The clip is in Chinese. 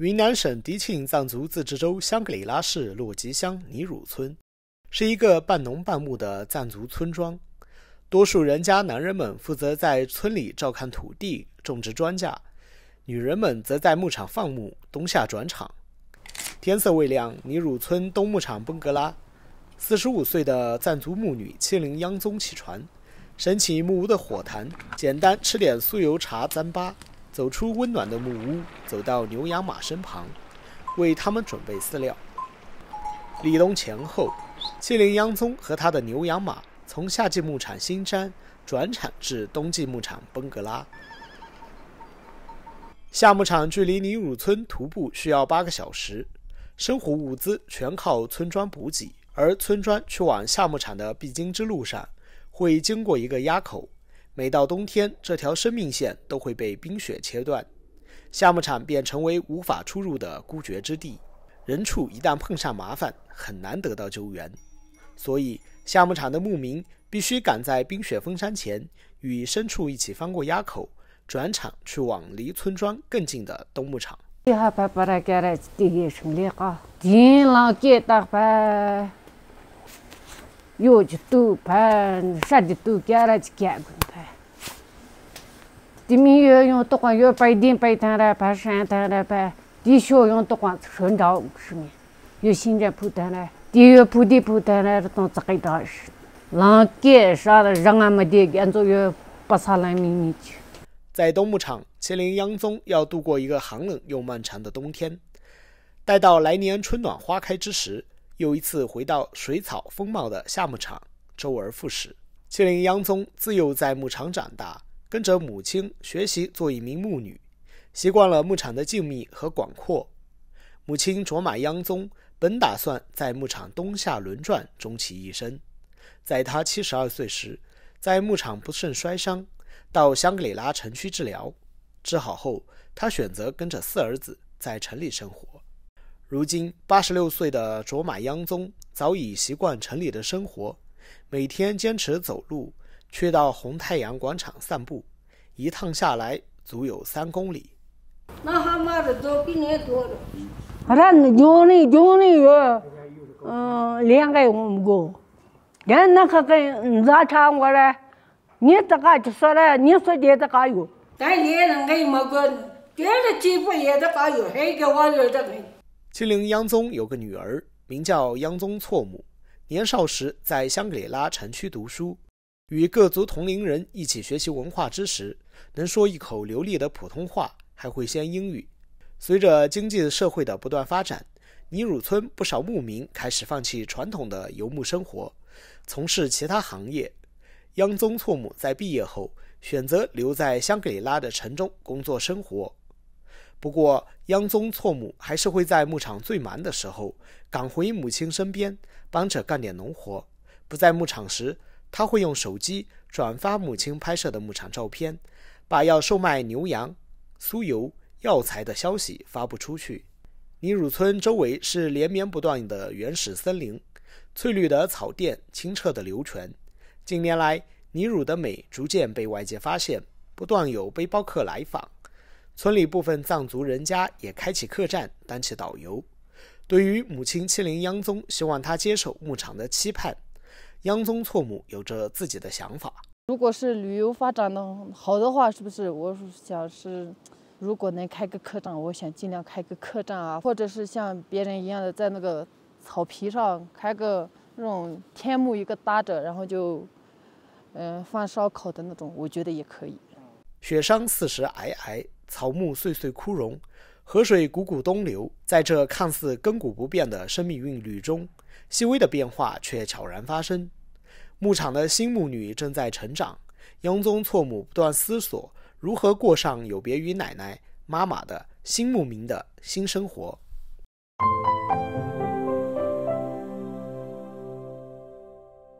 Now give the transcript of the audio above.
云南省迪庆藏族自治州香格里拉市洛吉乡尼汝村，是一个半农半牧的藏族村庄。多数人家男人们负责在村里照看土地、种植庄稼，女人们则在牧场放牧、冬夏转场。天色未亮，尼汝村东牧场崩格拉，四十五岁的藏族牧女七灵央宗起床，升起木屋的火坛，简单吃点酥油茶糌粑。走出温暖的木屋，走到牛羊马身旁，为他们准备饲料。立冬前后，七灵央宗和他的牛羊马从夏季牧场新山转产至冬季牧场崩格拉。夏牧场距离尼汝村徒步需要八个小时，生活物资全靠村庄补给，而村庄去往夏牧场的必经之路上，会经过一个垭口。每到冬天，这条生命线都会被冰雪切断，夏牧场便成为无法出入的孤绝之地。人畜一旦碰上麻烦，很难得到救援。所以，夏牧场的牧民必须赶在冰雪封山前，与牲畜一起翻过垭口，转场去往离村庄更近的冬牧场。有就都盘，啥的都干了就干滚盘。地面要用多光要白天白天来盘山滩来盘，地小用多光顺着是面，有新着铺单来，地要铺地铺单来，当这个当是。浪干啥的，让俺们的干就要不差人民民去。在冬牧场，麒麟央宗要度过一个寒冷又漫长的冬天，待到来年春暖花开之时。又一次回到水草丰茂的夏牧场，周而复始。七灵央宗自幼在牧场长大，跟着母亲学习做一名牧女，习惯了牧场的静谧和广阔。母亲卓玛央宗本打算在牧场冬夏轮转，终其一生。在他七十二岁时，在牧场不慎摔伤，到香格里拉城区治疗，治好后，他选择跟着四儿子在城里生活。如今八十六岁的卓玛央宗早已习惯城里的生活，每天坚持走路，去到红太阳广场散步，一趟下来足有三公里。那蛤蟆的都比你多了。嗯，两个我们过。人那个跟咋唱过来？你这个就说了，你说的这个有。但你那个没过，别的几乎也这个有，还给我有这个。七灵央宗有个女儿，名叫央宗错母。年少时在香格里拉城区读书，与各族同龄人一起学习文化知识，能说一口流利的普通话，还会些英语。随着经济社会的不断发展，尼汝村不少牧民开始放弃传统的游牧生活，从事其他行业。央宗措姆在毕业后选择留在香格里拉的城中工作生活。不过，央宗措姆还是会在牧场最忙的时候赶回母亲身边，帮着干点农活。不在牧场时，他会用手机转发母亲拍摄的牧场照片，把要售卖牛羊、酥油、药材的消息发布出去。尼汝村周围是连绵不断的原始森林，翠绿的草甸，清澈的流泉。近年来，尼汝的美逐渐被外界发现，不断有背包客来访。村里部分藏族人家也开起客栈，当起导游。对于母亲七灵央宗希望他接手牧场的期盼，央宗错母有着自己的想法。如果是旅游发展的好的话，是不是？我想是，如果能开个客栈，我想尽量开个客栈啊，或者是像别人一样的，在那个草皮上开个那种天幕一个搭着，然后就，嗯，放烧烤的那种，我觉得也可以。雪山四时皑皑。草木岁岁枯荣，河水汩汩东流。在这看似亘古不变的生命韵律中，细微的变化却悄然发生。牧场的新牧女正在成长，央宗错母不断思索如何过上有别于奶奶、妈妈的新牧民的新生活。